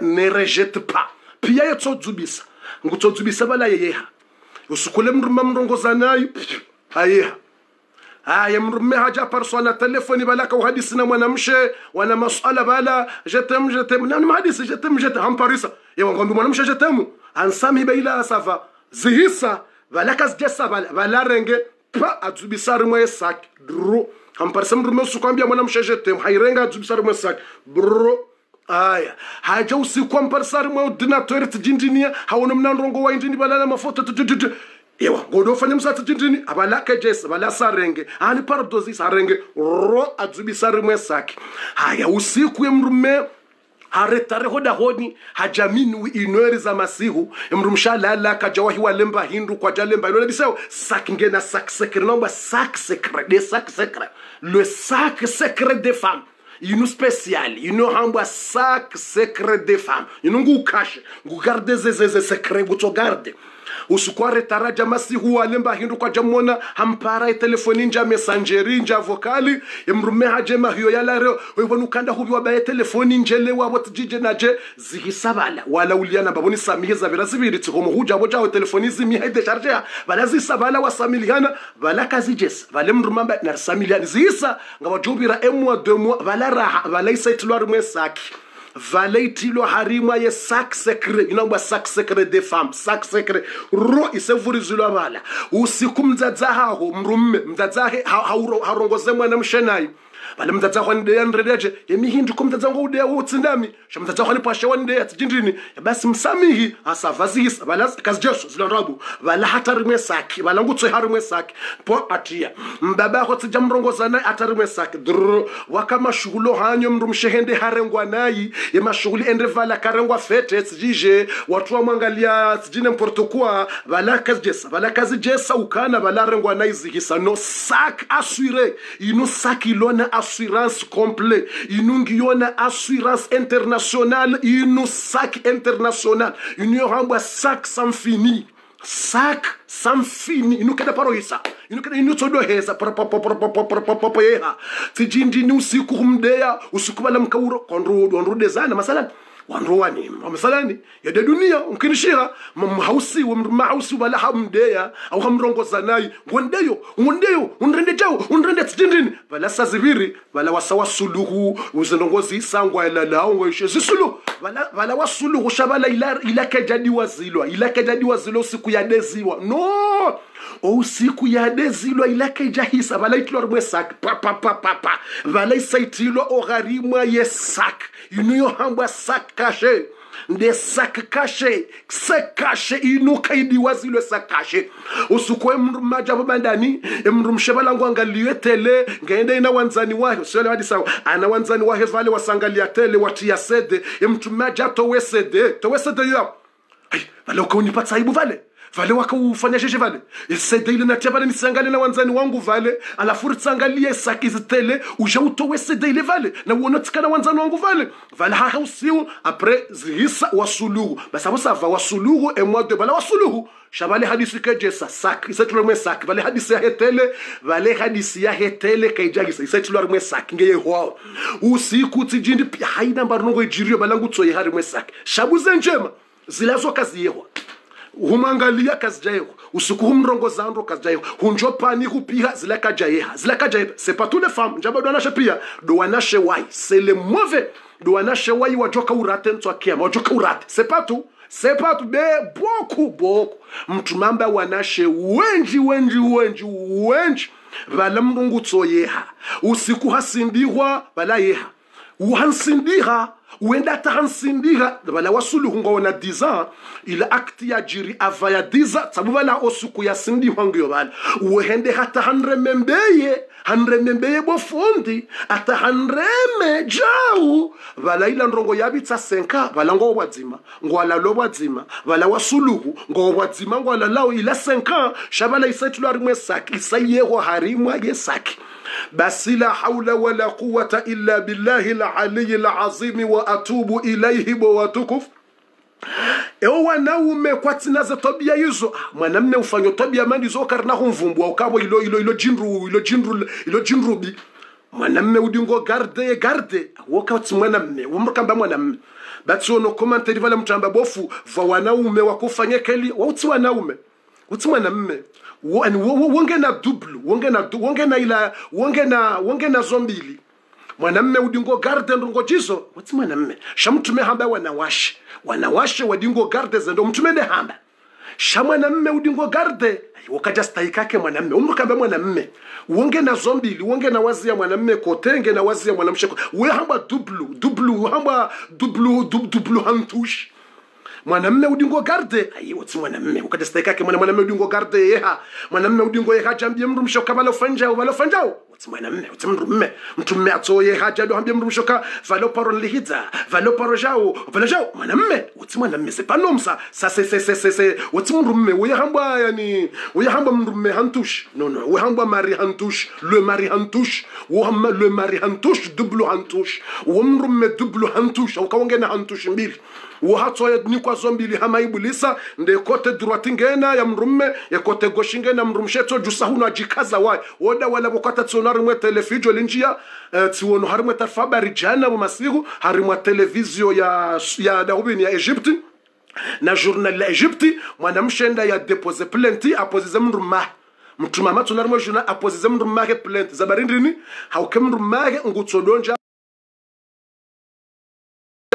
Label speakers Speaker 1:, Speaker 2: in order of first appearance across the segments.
Speaker 1: ne rejete pa pia ye tsodzubisa ngutsodzubisa vala yeyeha usukule mruma mrongozanayo ayeha haya mrume haja parswa na telefoni balaka uhadisi na mwanamshe wana maswala bala jetem jetem nani mahadisi jetem jetem hamparisa yewa ngombe mwanamshe jetemu ansami beila sava zihisa balaka zijesa bala renge pa adzubisa rimwe sak dro hamparisa mrume usukwambia mwanamshe jetem hairenga adzubisa rimwe sak bro aya haja usiku amparisari mwe udina ordinateur tijindinia hawono mnandrongo wa indini balala mafoto tutututu ewa ngodo ufanye jindini abalake jesi balasarenge ani paradozi sarenge ro adzubisa mwe saki. Haya usiku emrume haretare hoda honi hajamini inweri za masihu emrumshalala kajawahi lemba hindu kwa jalemba ilo lebisao sak ngena sak secret nomba sak secret de sak secret le sak secret des femmes ino spécial ino hambwa sac secret des femmes ino ngukashe ngugarde zezeze secret gutsogarde usukware taraja masihu alemba hindu kwa jamona hampara telefoni nja messangeri nja vokali imrume haje mahiyo yalare webona ukanda hubi wabaye telefoni njele wabo tijije naje zihisabala wala uliana baboni samihe zavira zibiri tsomo huja bo jawo telefoni zimi haide charge bala zisabala wasamiliana bala kazijes bale mrumamba na samiliana zisa ngabajubira emwa demo bala raha bala isaitulwa rimwe saki valeitilwa harimwa ye sac secret inongwa sac secret de femme sac secret. Ro isevurizilwa vala. Usiku mdzadzahaho mrumme mdzadzahe harongoze mwana mshenayi vale mdzadzaho nideya nredeje yemihindu ko mdzadzaho udeya utsindami sha mdzadzaho ni pashe wanideya tijindini basi msamihi asavazihisa vala kazijesu zilanrabu vala hata rimwe saki vala ngutswe harimwe saki. Po atia mbaba ho tsija mrongozana ata rimwe saki. Dr wakama shugulo hanyo mndu mshehende harengwa nayi. Ye mashughuli ende vala karengwa fete tsijije. Watu wa mwangalia tsijine mportokua vala kazijesa vala kazijesa ukana vala rengwa nayi zihisa. No sak aswire ino sak ilona assurance complète. Inungiona assurance internationale, inu sac international. Inyorangwa sac sans fini. Sac sans fini. Inukada paroisa. Inukada inutodoheza. Tijindi ni usiku humdea. Usiku wala mkauro. Konrudu. Onrudezana. Masalan. Wanruwani masalani yada dunia mkinishira mhausi mahausiwe wala hamdeya au hamrongozanayi ngondeyo ngondeyo unrende jawo unrende tindini vala saziviri vala wasawa suluhu uzinongozi isangwa lalao ngoyishe zisuluhu bala, bala wasuluhu shabala ila, ilake jadiwa zilwa ilake jadiwa zilwa usiku yadeziwa no! Usiku yadezilwa ilake jahisa valaitilwa rimwe sak papapapapa valaisaitilwa ogharimwa ye sak inuyohambwa sak kashe nde saka kashe sekashe inuka idiwazilwe sakashe. Usuku emrumajabo bandani angaliwe tele. Ngende ina wanzani wahe usiole wadi sawa. Ana wanzani wahe vale wasangalia tele watia sede. Emtumaja towe sede towe sede yo. Vale ukaunipatsa aibu vale vale wakaufanya sheshe vale? Sede ile natia vale nisangalie na wanzani wangu vale. Alafu ritsangalie saki zitele uja utowe sede ile vale na uona tsikana wanzani wangu vale. Vale hahausiu apre zihisa wasuluhu. Basavosava wasuluhu emwade bala wasuluhu. Shabale hadisi kejesa sak isetulwa rimwe sak vale hadisi ya hetele vale hadisi ya hetele kaijagisa isetulwa rimwe sak nge hwao. Usiku tsijindi pia haina mbarongo ijirio balangu tsoye harimwe sak shabuze njema zilazo kazi yehwa humangalia kazijayeho usiku humrongozando kazijayeho hunjopani hupiha zilakajayeha zilakajayeha les femmes njaba doanashe pia. Doanashe wai sele le mauvais doanashe wai wajoka urate mtwakiama wajoka urate. Sepatu sepatu be boku boku. Mtu mamba wanashe wenji wenji wenji wenji. Vala mrungu tsoyeha usiku hasindihwa vala yeha. Uhansindiha uenda hata hansindiha vala wasuluhu ngawona diza ila akti ya jiri ava ya diza sabu vala osuku ya sindihwa ngiyo vala uwehende hata hanremembeye hanremembeye bofundi ata hanreme jau. Vala ila ndrongo yabitsa senka vala ngo bwadzima ngwala lo bwadzima vala wasuluhu ngo bwadzima ngwala lao ila senka. Shavala isaitulwa rimwe saki isayeho harimwa ye saki basi la haula wala quwata illa billahi laliyi lazimi wa atubu ilaihi bowatukuf ewo wanaume kwatinaza tabia hizo mwanamne ufanya tabia mandi zo karina humvumbwa ukabo ilo ilo ilo jinru ilo jinru ilo jinrubi mwanamme udingo garde garde. Wokati mwanamme womrukamba mwanamme batsi ono komanteri vala mtamba bofu va wanaume wakufanya keli wauti wanaume wongena ani wo- wongena wonge na dublu wonge na wonge na ila wonge na wonge na zombili mwanamme udingo garde ndongo jizo wati mwanamme shamtume hamba wanawashe wanawashe wadingo garde zendo mtume de hamba sha mwanamme udingo garde wakaja stai kake mwanamme umukamba mwanamme wonge na zombili wonge na wazi ya mwanamme kotenge na wazi ya mwanamshe we hamba dublu dublu hamba dublu dub- dublu hantush mwanamme udingo garde ayi wotsi mwanamme? Ukaja stai kake mwana mwanamme udingo garde yeha mwanamme udingo yeha jambie mndu mshoka valo fanjao valo fanjao. Wotsi mwanamme? Wotsi mndu mme mtu mme atso yeha jado hambie mndu mshoka valo paro lihidza valo paro jao valo jao. Mwanamme wotsi mwanamme? Se panomsa sa se se se wati mndu mme we hamba yani? We hamba mndu mme hantush. No no we hamba mari hantush. Le mari hantush. Wo hamba le mari hantush dublu hantush. Wo mndu mme dublu hantush. Au kawongena hantush mbili wohatsoya nikwa zombili hama ibulisa nde kote droite ngena ya mrumme ya kote goshi ngena jusa huno ajikaza wae woda wala bokata tsona rimwe telefijo linjia eh, tsiwono harimwe tarfabari jana mu masiku harimwe televizio ya ya daubini ya egypti na journal la Egypte mwanamshenda ya depose plenty apozize mrumma mtuma matsona rimwe juna apozize mrumma ke plenty. Zabarindini hauke mrumma ke ngutsodonja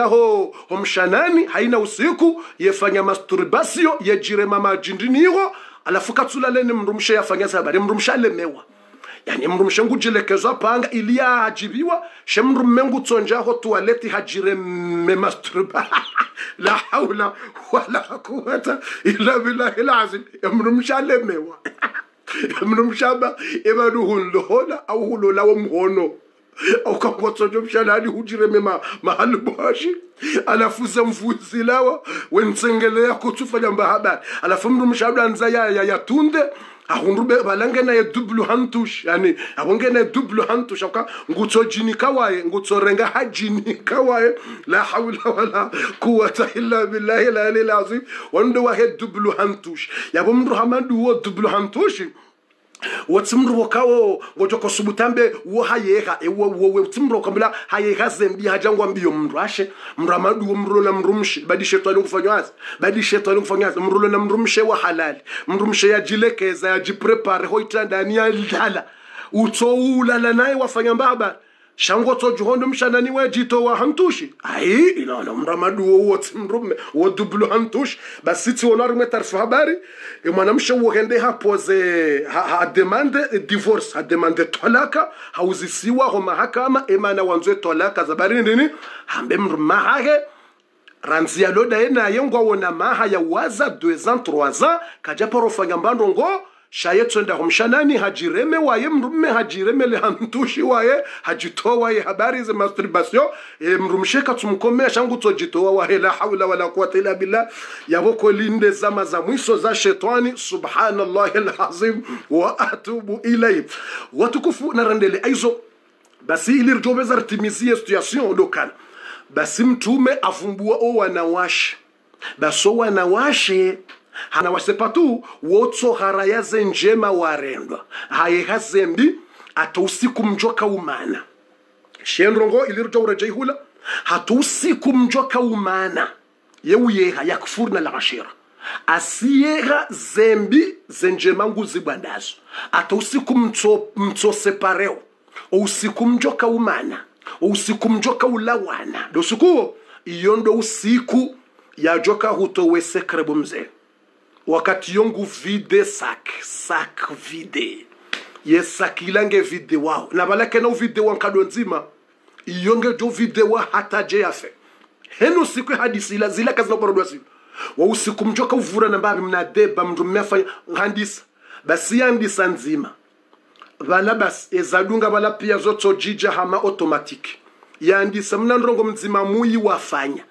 Speaker 1: ho homshanani haina usiku yefanya masturbasio yejire mama jindinigo alafu katsulaleni mrumshe yafanya sabari mrumshe alemewa. Yani mrumshe ngujilekezwa panga ili yahajibiwa she mrume ngutsonjaho tualeti hajire me masturba. La haula wala quwata illa billahi lazim mrumshe alemewa. Mrumshaba ebaduhunlohola au hulola womhono aukamwatsojo mshalani hujireme ma, mahali bwashi alafu zemvuzilawa wentsengele yako tufanya mbahabari alafu mndu mshabdanza ya, ya, yatunde ahundrube balangena ye dublu hantush yani abongena ye dublu hantush aka ngutso jini kawaye ngutso renga hajini kawaye. La hawla wala quwata illa billahi al-ali al-azim wando wa he dublu hantush. Yabo mndu hamadu wo dublu hantush wotsimro wokawo ngotoko subutambe wo hayeha ewo wo wotsimro kambula hayeha zembi hajangwa mbiyo mndu ashe. Mndu amaduwo wo mndu na mrumshi badi shetani kufanywazi badi shetani na mrumshe wa halali. Mrumshe yajilekeza yajiprepare hoita ndani ya ndala utsoulala naye wafanya mbaba shango to juhondo mshanani wa jito wa hantushi. Ai ilala mramadu wo wotsi mrume wo dublu hantushi. Basi tsi wona rume tarfa habari e mwanamshe wo hende hapoze ha, ha demande divorce ha demande tolaka hauzisiwa ho mahakama emana wanzwe tolaka zabari nini? Hambe mruma hage ranzia loda ena yengwa wona maha ya waza 2 ans 3 ans kaja porofanya mbando ngo shaye tsonda humshanani hajireme waye mrume hajireme le hantushi waye hajitoa waye habari za masturbation. E mrumshe katumkomea shangu tojitoa waye la hawla wala quwata illa billah. Yavoko linde zama za mwiso za shetani subhanallahi alazim wa atubu ilayhi watukufu na randele aizo basi ili rijobeza ritimizie situation lokale basi mtume afumbua o wanawashe. Baso wanawashe hanawashepa tu wotso harayaze njema warendwa hayeha zembi ata usiku mjoka umana. Shenrongo ilirjo urejeihula hata usiku mjoka umana. Yeuyeha yakfuru na lashira asiyeha zembi zenjema nguzi bwandazo. Ata usiku mtso, mtso separeo. Usiku mjoka umana. Usiku mjoka ulawana. Ndo usikuwo iyo ndo usiku yajoka hutowe krebu mzee wakati yongu vide sak sak vide. Yesaki ilange vide wao. Na balake na uvide wa nkado nzima iyonge jo vide wa hata je yafe heno siku hadisi ila zila kazi na rodwa siku wa usiku mjoka uvura na mbabi mnadeba mndu mmefanya ngandisa. Basi yandisa nzima. Vala basi ezadunga vala pia zotsojija hama automatiki yandisa mna ndrongo mzima muyi wafanya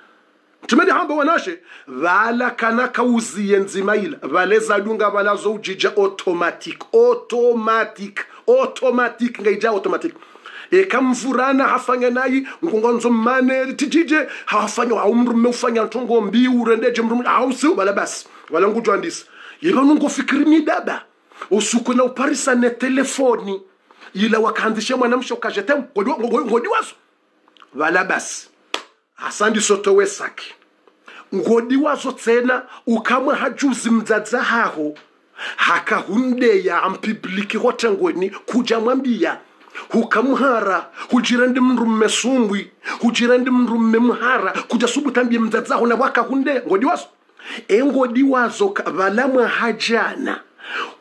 Speaker 1: mtumedi hamba wanashe vala kana kauziye nzima ila. Vale zadunga vala zoujija automatic. Automatic. Automatic. Ngaija automatic. Ekamvurana hafanya nayi ngongonzo mmane tijije hafanya haumrume ufanya ntongo mbi urendeje mrume hausi wala basi. Wala ngujwandisa nungo fikiri midaba usuku na uparisa ne telefoni. Ila wakaanzisha mwanamshe ukajete ngodi wala basi. Asandi sotowe saki ngodi wazo tsena ukamwe hajuzi mdzadza haho. Hakahundeya ampibliki hotengweni kuja mwambia. Hukamhara hujira ndi mndu sumbwi hujira ndi mndumme mhara kuja subutambie mdzadzaho na wakahundeya ngodi wazo? Engodi wazo valamwa hajana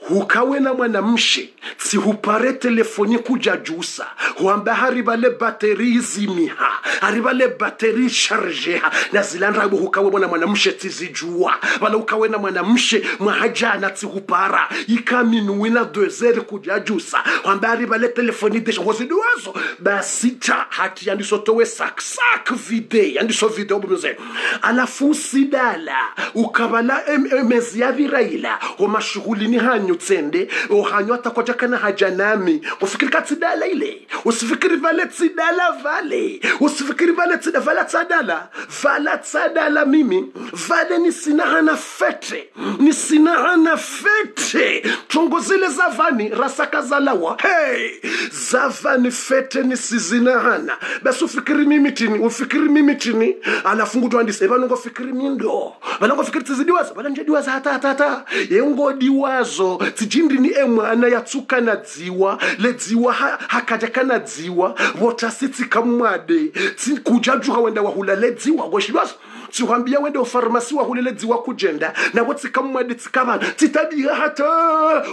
Speaker 1: hukawena mwanamshe tsihupare telefoni kuja jusa. Huamba hari vale bateri zimiha hari vale bateri sharjeha na zilandrabo hukawe mwana mwanamshe tizijua. Ukawe na mwanamshe mwahajana tsihupara ikaminuwina dwezeri kuja jusa. Huamba hari vale telefoni desha. Hoziduwazo basita hati yandisotowe sak sak vide yandiso vide bumze alafu sidala ukavala emezi yaviraila homashughulini hanyu tsende ohanyu atakojakana haja nami. Ufikiri katsidala ile? Usifikiri vale tsidala vale? Usifikiri vale tsida vala tsadala? Vala tsadala mimi. Vale ni sinahana fete. Ni sinahana fete. Tongo zile zavani rasaka zalawa hey! Zavani fete ni sizinahana. Basi ufikiri mimi tini ufikiri mimi tini alafu ngutwandise vanongofikiri mindo. Vanongofikiri tizidiwaza valanjediwaza hata hata hata. Yengodiwazo tijindini emwana yatsuka na dziwa ledziwa ha- hakaja kana dziwa votasitsikamwade kujajuha wenda wahula le ledziwa goshidwazo tihwambia wende ufarmasi wahulele dziwa kujenda navo tsikamwade tsikavana titabiha hata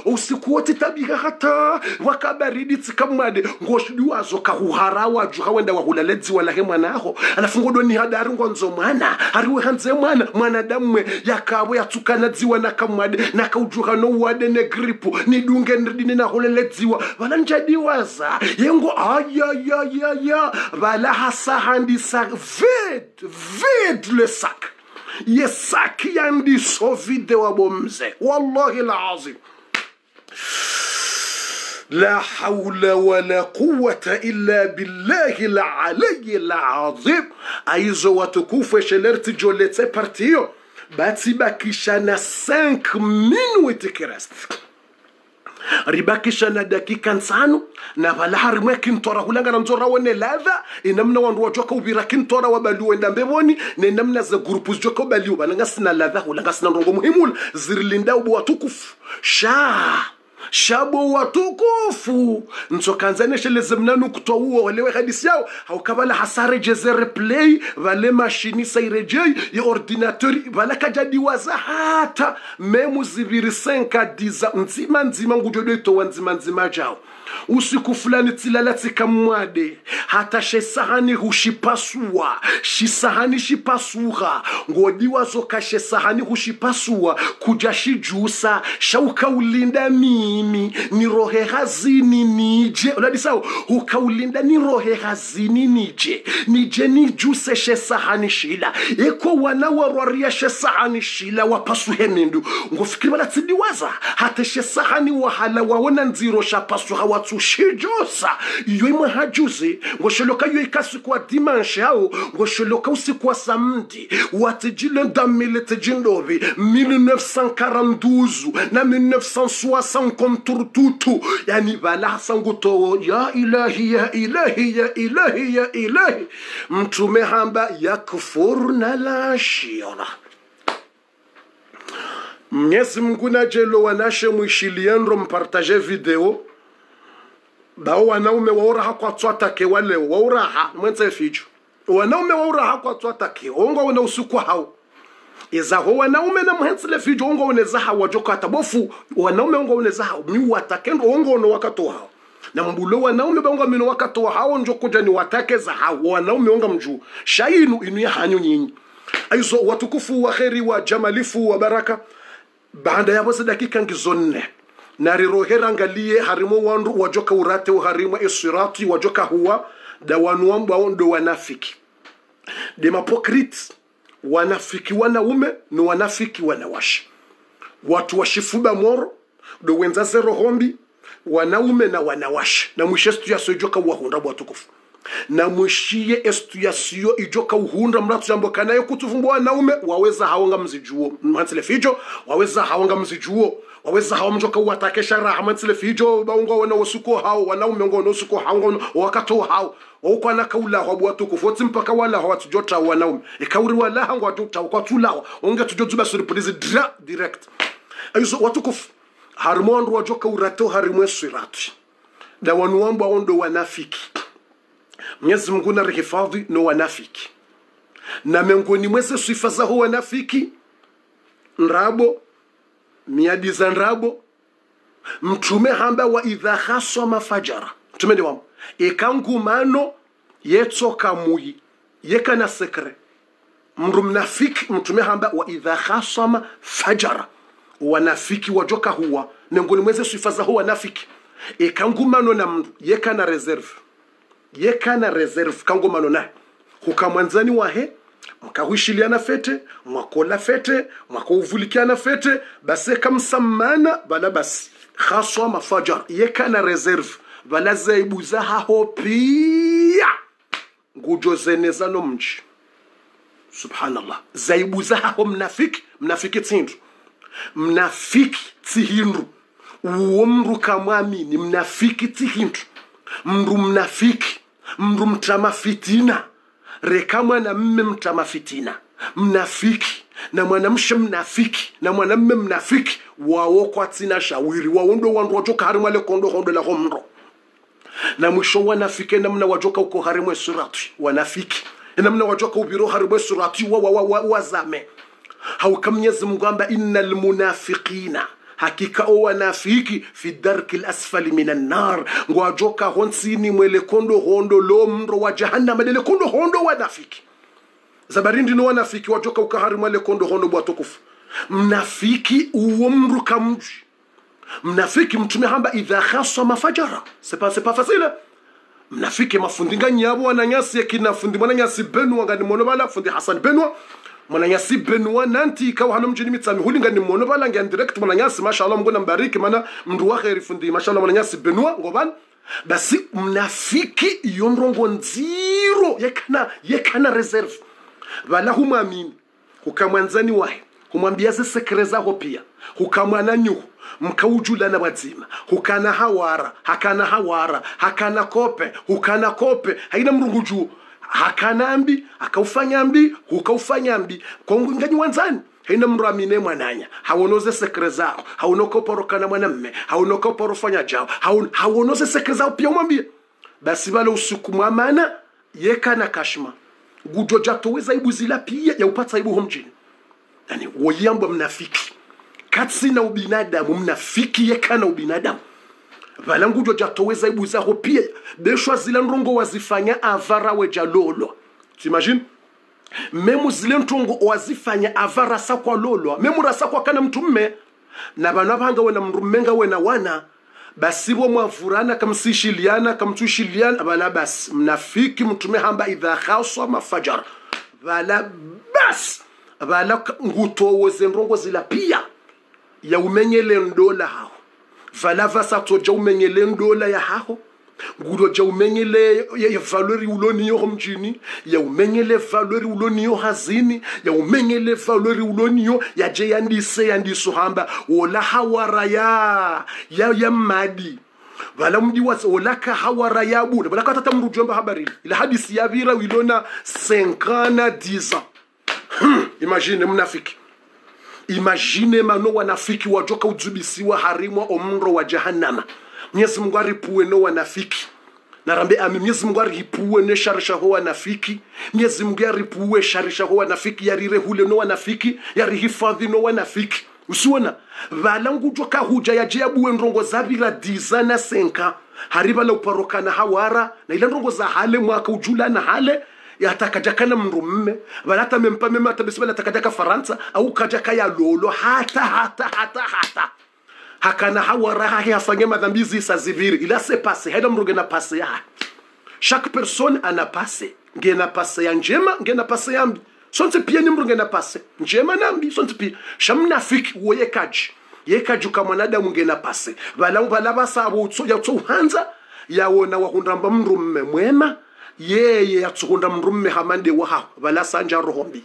Speaker 1: usikuwo titabiha hata. Wakabaridi tsikamwade ngoshidiwazo kahuhara wajuha wenda wahulaledziwa lahe mwanaho alafu ngodonihadari ngonzo mwana ariwe hanze mwana. Mwanadamwe yakavo yatsukanadziwa nakamwade nakaujuha nouwade negripu nidunge nridine nahuleledziwa vala njadiwaza yengo ayayayaya vala hasahandisa vid vid le يسك يسك يندي سوفيد وبمزه والله العظيم لا حول ولا قوة إلا بالله العلي العظيم أيزو وتكوفة شلرت جولتي بارتيو باتي باكيشانا 5000 ويتكرست ribakishana dakika nsanu na vala harimwe kintora hulangana nzora wone ladha inamna wandu wajoka uvira kintora wabaliwa enda mbevoni nenamna za grupu zijoka ubaliwa balanga sina ladha hulanga sina ndongo muhimula zirilinda ubu watukufu. Shaa shabo watukufu. Ntsokanzanesheleze mnanu kutwa uwo walewe hadisi yao. Haukavala hasare jezere play vale mashini sairejei ye ordinateur vala kajadiwaza hata. Memu ziviri senka diza nzima nzima ngujodoitowa nzima nzima jao usiku fulani tsilala tsikamwade. Hata shesahani hushipasua shisahani shipasuha ngodiwazoka shesahani hushipasua kuja shijusa shaukaulinda mimi nirohe hazini nije. Unadisawo ukaulinda nirohe hazini nije. Nije nijuse shesahani shila. Eko wana warwaria shesahani shila wapasuhe mindu. Ngofikiri valatsidiwaza hata shesahani wahala wawona nziro shapasuha watsushijosa iyo imwe hajuzi ngosholoka iyo ikasi kwa dimanshe ao ngosholoka usiku wa samdi. Watijile ndamile tijindovi. 1942 na 1960 konturtutu yani valahasangutowo ya ilahi ya ilahi ya ilahi ya ilahi. Mtume hamba la mnyezi mwenyezi mungu najelo wanashe mwishilienro mpartaje video bao wanaume wauraha kwatswatake waleo wauraha mwenze ficho wanaume wauraha kwatswatake ongo wona usukwa hao. Izaho wanaume na mhensile fijo ongo woneza hao wajokata. Bofu wanaume ongo woneza hao mi watakendo ongo wono wakato hao. Na mbulo wanaume baonga mino wakato hao njo kuja ni watake za hao wanaume onga mjuu shainu inu ya hanyu nyinyi. Aizo watukufu wa kheri wa jamalifu wa baraka. Baada ya bosi dakika ngizo nne narirohera ngalie harimo wandu wajoka urate harimo esirati wajoka huwa da wanu ambao ndo wanafiki. De mapokrite wanafiki wanaume ni wanafiki wanawashi watu washifuba moro do wenza zero hombi wanaume na wanawashi na mwishestu yasojoka uwahunda bwatukufu na mwishiye estuasiyo ijoka uhunda mratu jambo kanayo kutuvumbua wanaume waweza haonga mzijuo. Mhanselefijo waweza haonga mzijuo waweza hawa mjo shara raha mhansile fijo baungo wana wasuko hao wanaume wana usuko hao wakato hao. Waukwana kaula hwa bwatu kufoti mpaka wala hwa tujota wanaume. Ikauri wala hango watuta kwa tula onge tujotuba surprise dra direct. Ayizo watukufu harmondu wajoka urato harimwe na da wa aondo wanafiki. Mwenyezi mungu na rehifadhi no wanafiki. Na miongoni mweze sifa zaho wanafiki nrabo miadi za nrabo mtume hamba wa idha haswa fajara. Mtume ndi wamo ikangumano yetsoka muyi yekana sekre. Mndu mnafiki mtume hamba wa idha khasama fajara. Wanafiki wajoka huwa miongoni mweze sifa huwa wanafiki ikangumano na mndu yekana reserve. Yekana reserve kangumano naye hukamwanzani wahe mkahuishiliana fete mwakola fete mwakauvulikiana fete basi kamsamana bala basi. Haswa mafajar yekana reserve bala zaibuza haho pia. Ngujo zeneza no mji subhanallah. Zaibuza haho mnafiki mnafiki tsindu. Mnafiki tsihindu uwo mru kamwamini mnafiki tsihindu mru mnafiki mru mtama fitina reka na mme mtamafitina mnafiki na mwanamshe mnafiki na mwanamme mnafiki wawo kwatsina shawiri wawondo wandu wajoka harimwe lekondo hondo laho mndo na mwisho wanafike namna wajoka uko harimwe surati wanafiki. Namna wajoka ubiro harimwe surati wa, wa, wa, wa, hauka mnyezi mungu amba innal hakika o wanafiki fi darki lasfali min annar ngwajoka honsini mwele kondo hondo lo mro wa jahannama lelekondo hondo wanafiki. Zabarindi no wanafiki wajoka ukahari mwelekondo hondo bwatukufu mnafiki uwo mru kamji. Mnafiki mtume hamba idha khaswa mafajara. Sepa sepa fasile. Mnafiki mafundinga nyabo wananyasi yakinafundi fundi mwananyasi benu wangani mono bala fundi hasan benwa mwananyasi benua nanti ikawa hano mjini mitsami. Hulinga ni mono bala ngi direct mwananyasi mashallah mgona mbariki mana mndu wa khairi fundi. Mashallah mwananyasi benua ngoban. Basi mnafiki iyo ndongo nziro yekana yekana reserve. Bala humamini hukamwanzani wahe. Humwambia zisekere zaho pia. Hukamwana nyuhu. Mkaujulana wadzima hukana hawara. Hakana hawara. Hakana kope. Hukana kope. Haina mrungu juu hakana mbi akaufanya mbi hukaufanya mbi konganyi wanzani haina mndu amine mwananya. Hawonoze sekre zao haunokoporokana mwanamme haunokoporofanya jao haunoze sekre zao pia umwambie. Basi vale usiku mwamana yekana kashma. Gujo jatoweza ibu zila pia yaupata ibu homjini. Yani woyambwa mnafiki. Katsina ubinadamu mnafiki yekana ubinadamu vala ngujo jatoweza ibu zaho pia beshwa zile ndongo wazifanya avara weja lolo. Timagine memu zile ntongo wazifanya avara sakwa lolwa memu rasakwa kana mtu mme. Na vanu avanga wena mrumenga wena wana basi bo mwavurana kamsishiliana kamtushiliana vala basi mnafiki mtume hamba idha khaswa mafajara vala basi vala ngutowoze ndongo zila pia. Ya umenyele ndola hao vala vasatoja umenyele ndola ya haho. Ngulo ja umenyele valori uloniyo mjini ya umenyele valori uloniyo hazini ya umenyele valori uloniyo ya je yandise yandiso hamba. Wola hawara ya madi vala mdi wa wola ka hawara ya bule vala katata mru jomba habari ila hadisi ya vira wilona 50 10 ans imagine mnafiki imagine mano wanafiki wajoka udzubisiwa harimwa omro wa jahannama. Mwenyezi mungu aripuwe no wanafiki narambe ame mwenyezi mungu aripuwe ne sharishaho wanafiki mwenyezi mungu aripuwe sharishaho wanafiki yarire hule no wanafiki yarihifadhi no wanafiki usiona? Vala ngujoka huja yaje yabuwe ndongo zavira diza na senka. Harivala uparokana hawara na ile ndongo za hale mwaka ujulana hale yatakajakana na mme valata mempa meme atabesibala takajaka faransa au kajaka ya lolo hata hata hata hata. Hakana hawaraha hafanye madhambi zisa ziviri. Ila se pase haida mruge na pase ya. Chaque personne ana pase. Ngena pase ya njema ngena pase ya mbi sonse pia ni mruge na pase. Njema na mbi sonse pia. Shamnafiki wo yekaji yekaji ka mwanadamu ngena pase. Vala vala basabo utso ya utso hanza yawona wahundamba mrumme mwema yeye yatsuhunda mrumme hamande waha vala sanja rohombi.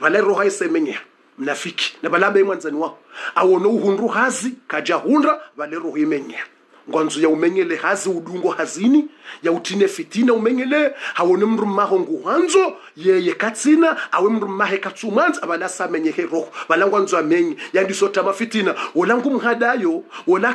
Speaker 1: Vala roha isemenyeha mnafiki na vala be mwanzani wao. Awono uhundu hazi kaja hundra vale roho imenyeha ngwanzu ya umenyele hazi udungo hazini ya utine fitina umenyele hawone mndu mmaho nguhanzo yeye katsina awe mndu mmahe katsumanzi avala samenyehe roho. Vala ngwanzu amenye yandisota mafitina wola ngumhadayo wola